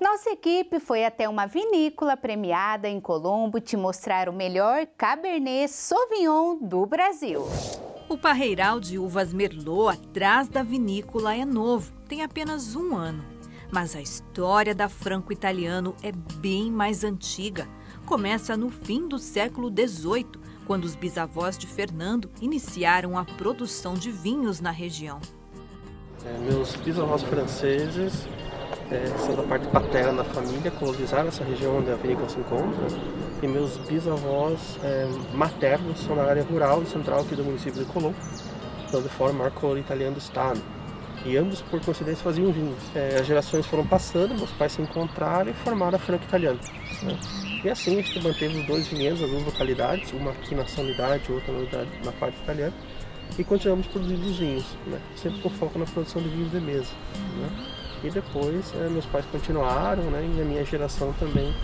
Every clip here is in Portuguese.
Nossa equipe foi até uma vinícola premiada em Colombo te mostrar o melhor Cabernet Sauvignon do Brasil. O parreiral de uvas Merlot atrás da vinícola é novo, tem apenas um ano. Mas a história da franco-italiano é bem mais antiga. Começa no fim do século XVIII, quando os bisavós de Fernando iniciaram a produção de vinhos na região. É, meus bisavós franceses é, são da parte paterna da família, colonizaram essa região onde a vinícola se encontra. E meus bisavós é, maternos são na área rural e central aqui do município de Colombo, onde forma o maior color italiano do estado. E ambos, por coincidência, faziam vinhos. É, as gerações foram passando, meus pais se encontraram e formaram a Franca Italiana. Né? E assim a gente manteve os dois vinhedos, as duas localidades, uma aqui na São Unidade, outra na parte italiana. E continuamos produzindo os vinhos, né? sempre com foco na produção de vinhos de mesa. Né? E depois é, meus pais continuaram, né? E a minha geração também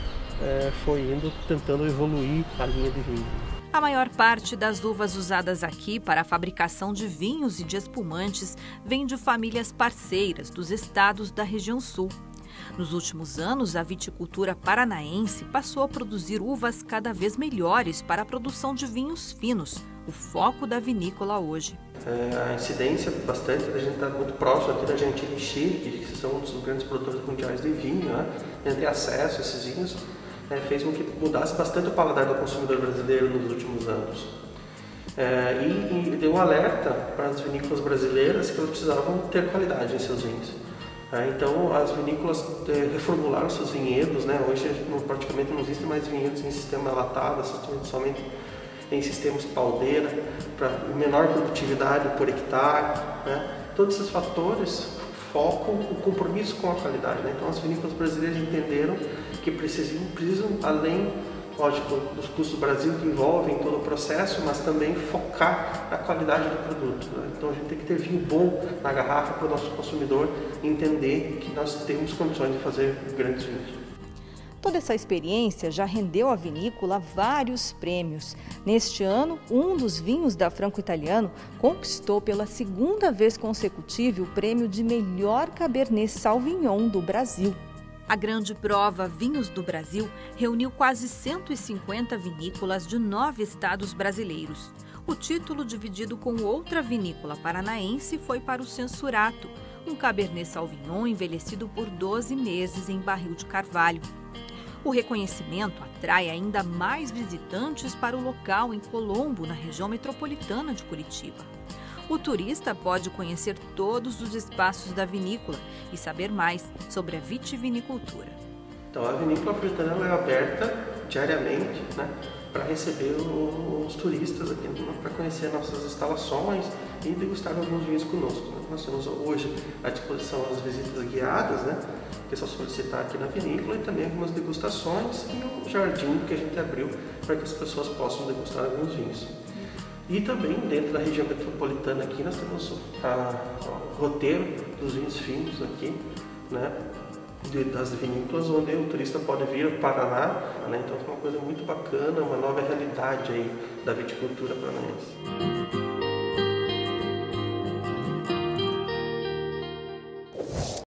é, foi indo tentando evoluir a linha de vinho. A maior parte das uvas usadas aqui para a fabricação de vinhos e de espumantes vem de famílias parceiras dos estados da região sul. Nos últimos anos, a viticultura paranaense passou a produzir uvas cada vez melhores para a produção de vinhos finos, o foco da vinícola hoje. É, a incidência bastante, a gente está muito próximo aqui da Argentina e Chile, que são um dos grandes produtores mundiais de vinho, né? a ter acesso a esses vinhos é, fez com que mudasse bastante o paladar do consumidor brasileiro nos últimos anos. É, e, e, deu um alerta para as vinícolas brasileiras que elas precisavam ter qualidade em seus vinhos. É, então as vinícolas é, reformularam seus vinhedos, né? hoje não, praticamente não existem mais vinhedos em sistema latado, somente em sistemas paldeira, para menor produtividade por hectare. Né? Todos esses fatores focam o compromisso com a qualidade. Né? Então as vinícolas brasileiras entenderam que precisam, precisam além lógico, dos custos do Brasil que envolvem todo o processo, mas também focar na qualidade do produto. Né? Então a gente tem que ter vinho bom na garrafa para o nosso consumidor entender que nós temos condições de fazer grandes vinhos. Toda essa experiência já rendeu à vinícola vários prêmios. Neste ano, um dos vinhos da Franco Italiano conquistou pela segunda vez consecutiva o prêmio de melhor Cabernet Sauvignon do Brasil. A grande prova Vinhos do Brasil reuniu quase 150 vinícolas de nove estados brasileiros. O título, dividido com outra vinícola paranaense, foi para o Censurato, um Cabernet Sauvignon envelhecido por 12 meses em barril de carvalho. O reconhecimento atrai ainda mais visitantes para o local em Colombo, na região metropolitana de Curitiba. O turista pode conhecer todos os espaços da vinícola e saber mais sobre a vitivinicultura. Então, a vinícola Fritana é aberta diariamente, né? para receber os turistas aqui, para conhecer nossas instalações e degustar alguns vinhos conosco. Né? Nós temos hoje à disposição as visitas guiadas, né? que é só solicitar aqui na vinícola, e também algumas degustações e um jardim que a gente abriu para que as pessoas possam degustar alguns vinhos. E também dentro da região metropolitana aqui nós temos o roteiro dos vinhos finos aqui, né? de, das vinícolas, onde o turista pode vir ao Paraná. Né? Então é uma coisa muito bacana, uma nova realidade aí da viticultura paranaense.